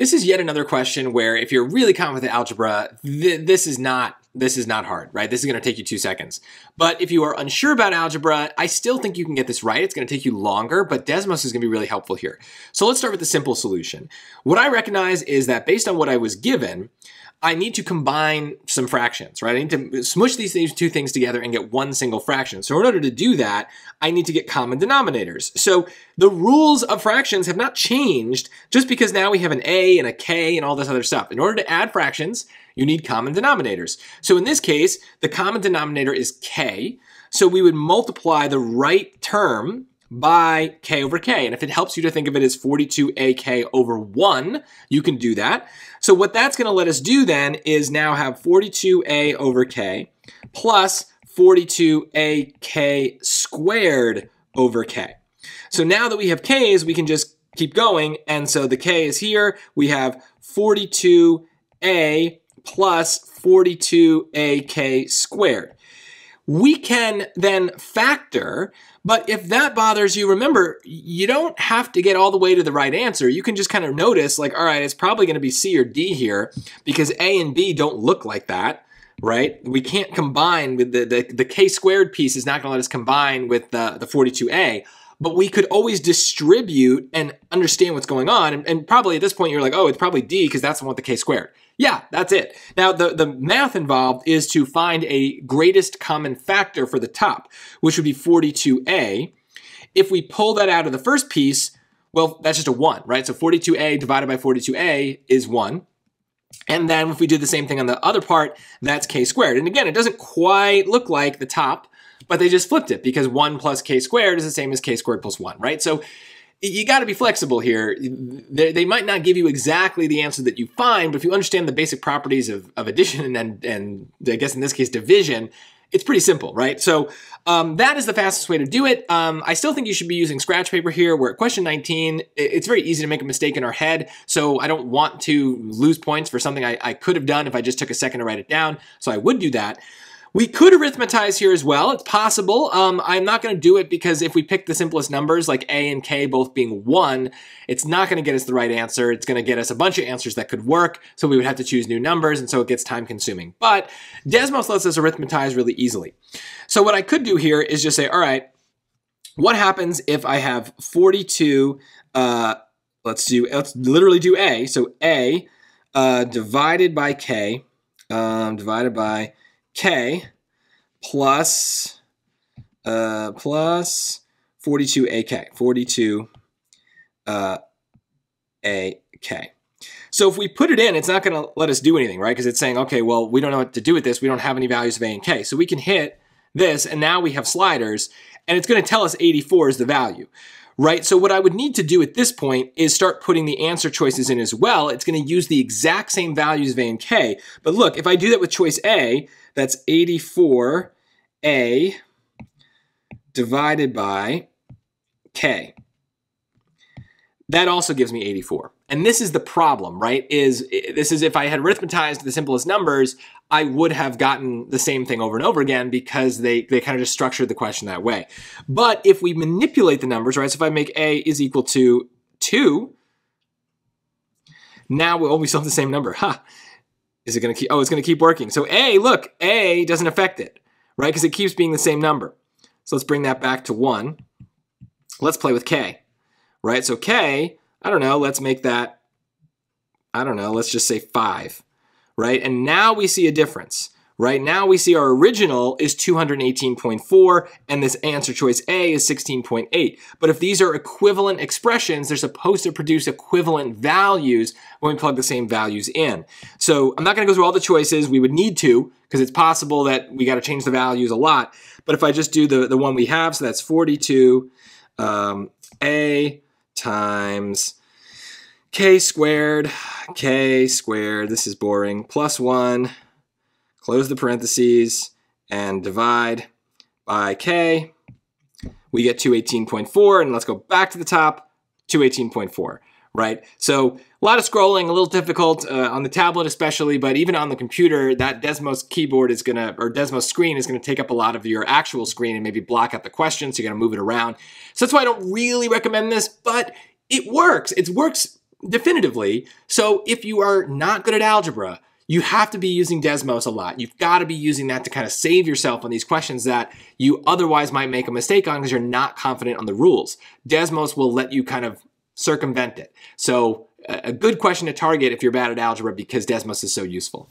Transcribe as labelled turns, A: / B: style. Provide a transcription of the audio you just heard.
A: This is yet another question where if you're really confident with algebra, th this is not this is not hard, right? This is going to take you two seconds. But if you are unsure about algebra, I still think you can get this right. It's going to take you longer, but Desmos is going to be really helpful here. So let's start with the simple solution. What I recognize is that based on what I was given, I need to combine some fractions, right? I need to smush these two things together and get one single fraction. So in order to do that, I need to get common denominators. So the rules of fractions have not changed just because now we have an A and a K and all this other stuff. In order to add fractions, you need common denominators. So in this case, the common denominator is K. So we would multiply the right term by k over k. And if it helps you to think of it as 42ak over 1, you can do that. So what that's going to let us do then is now have 42a over k plus 42ak squared over k. So now that we have k's, we can just keep going. And so the k is here. We have 42a plus 42ak squared. We can then factor but if that bothers you, remember, you don't have to get all the way to the right answer. You can just kind of notice, like, all right, it's probably going to be C or D here because A and B don't look like that, right? We can't combine with the, the, the K squared piece is not going to let us combine with the, the 42A but we could always distribute and understand what's going on. And, and, probably at this point, you're like, oh, it's probably D because that's the one with the K squared. Yeah, that's it. Now, the, the math involved is to find a greatest common factor for the top, which would be 42a. If we pull that out of the first piece, well, that's just a 1, right? So 42a divided by 42a is 1. And then if we do the same thing on the other part, that's k squared. And again, it doesn't quite look like the top, but they just flipped it because 1 plus k squared is the same as k squared plus 1, right? So you got to be flexible here. They, might not give you exactly the answer that you find, but if you understand the basic properties of, of addition and, and I guess in this case division, it's pretty simple, right? So um, that is the fastest way to do it. Um, I still think you should be using scratch paper here. We're at question 19. It's very easy to make a mistake in our head, so I don't want to lose points for something I, I could have done if I just took a second to write it down, so I would do that. We could arithmetize here as well. It's possible. Um, I'm not going to do it because if we pick the simplest numbers, like a and k both being 1, it's not going to get us the right answer. It's going to get us a bunch of answers that could work, so we would have to choose new numbers, and so it gets time consuming. But Desmos lets us arithmetize really easily. So what I could do here is just say, all right, what happens if I have 42, uh, let's do, let's literally do a, so a uh, divided by k, um, divided by k plus uh, plus 42ak, 42 uh, ak. So if we put it in, it's not going to let us do anything, right? Because it's saying, okay, well, we don't know what to do with this. We don't have any values of a and k. So we can hit this, and now we have sliders, and it's going to tell us 84 is the value right? So what I would need to do at this point is start putting the answer choices in as well. It's going to use the exact same values of A and K. But look, if I do that with choice A, that's 84A divided by K. That also gives me 84. And this is the problem, right? Is this is if I had arithmetized the simplest numbers, I would have gotten the same thing over and over again because they, they kind of just structured the question that way. But if we manipulate the numbers, right? So if I make A is equal to 2, now we, still have the same number. Huh. Is it going to keep, oh, it's going to keep working. So A, look, A doesn't affect it, right? Because it keeps being the same number. So let's bring that back to 1. Let's play with K, right? So K, I don't know, let's make that, I don't know, let's just say 5 right? And now we see a difference. Right now we see our original is 218.4 and this answer choice A is 16.8. But if these are equivalent expressions, they're supposed to produce equivalent values when we plug the same values in. So I'm not gonna go through all the choices. We would need to because it's possible that we gotta change the values a lot. But if I just do the, the one we have, so that's 42 um, A times k squared, k squared, this is boring, plus 1, close the parentheses, and divide by k. We get 218.4, and let's go back to the top, 218.4, right? So a lot of scrolling, a little difficult uh, on the tablet especially, but even on the computer, that Desmos keyboard is gonna, or Desmos screen is gonna take up a lot of your actual screen and maybe block out the questions, so you gotta move it around. So that's why I don't really recommend this, but it works. It works definitively. So if you are not good at algebra, you have to be using Desmos a lot. You've got to be using that to kind of save yourself on these questions that you otherwise might make a mistake on because you're not confident on the rules. Desmos will let you kind of circumvent it. So a good question to target if you're bad at algebra because Desmos is so useful.